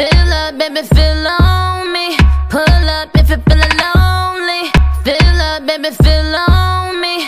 Fill up, baby, fill on me. Pull up if you're feeling lonely. Fill up, baby, fill on me.